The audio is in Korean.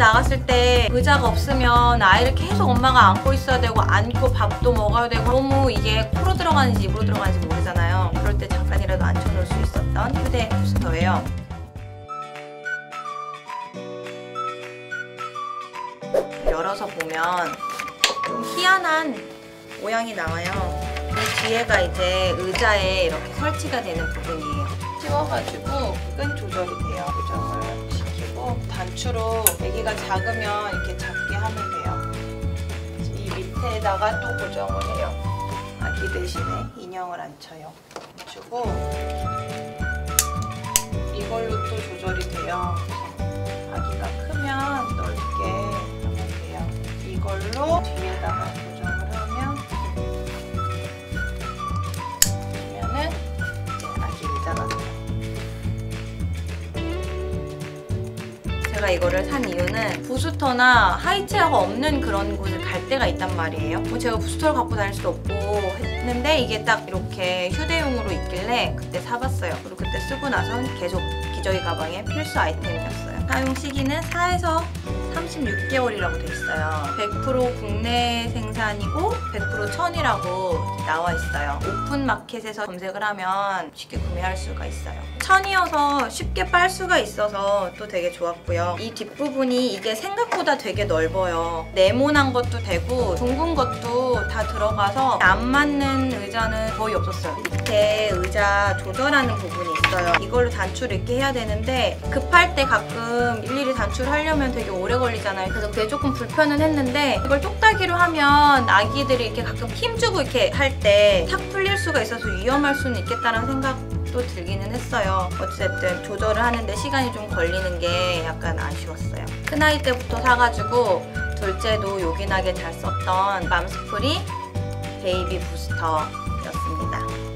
나갔을 때 의자가 없으면 아이를 계속 엄마가 안고 있어야 되고 안고 밥도 먹어야 되고 너무 이게 코로 들어가는지 입으로 들어가는지 모르잖아요. 그럴 때 잠깐이라도 앉혀놓을 수 있었던 휴대 부스터예요. 열어서 보면 좀 희한한 모양이 나와요. 이 뒤에가 이제 의자에 이렇게 설치가 되는 부분이에요. 씌워가지고 끈 조절이 돼요. 고정을 시키고 단추로 아기가 작으면 이렇게 작게 하면 돼요. 이 밑에다가 또 고정을 해요. 아기 대신에 인형을 앉혀요. 주고 이걸로 또 조절이 돼요. 아기가 크면 넓게 하면 돼요. 이걸로 뒤에다가 제가 이거를 산 이유는 부스터나 하이체어가 없는 그런 곳을 갈 때가 있단 말이에요. 뭐 제가 부스터를 갖고 다닐 수도 없고 했는데 이게 딱 이렇게 휴대용으로 있길래 그때 사봤어요. 그리고 그때 쓰고 나선 계속 기저귀 가방의 필수 아이템이었어요. 사용 시기는 4에서 36개월이라고 돼 있어요. 100% 국내 생산이고 100% 천이라고 나와 있어요. 오픈 마켓에서 검색을 하면 쉽게 구매할 수가 있어요. 천이어서 쉽게 빨 수가 있어서 또 되게 좋았고요. 이 뒷부분이 이게 생각보다 되게 넓어요. 네모난 것도 되고 둥근 것도 다 들어가서 안 맞는 의자는 거의 없었어요. 밑에 의자 조절하는 부분이 있어요. 이걸로 단추를 이렇게 해야 되는데 급할 때 가끔 일일이 단추를 하려면 되게 오래 걸리잖아요. 그래서 그게 조금 불편은 했는데 이걸 똑딱이로 하면 아기들이 이렇게 가끔 힘주고 이렇게 할 때 탁 풀릴 수가 있어서 위험할 수는 있겠다는 생각도 들기는 했어요. 어쨌든 조절을 하는데 시간이 좀 걸리는 게 약간 아쉬웠어요. 큰아이 때부터 사가지고 둘째도 요긴하게 잘 썼던 맘스프리 베이비 부스터였습니다.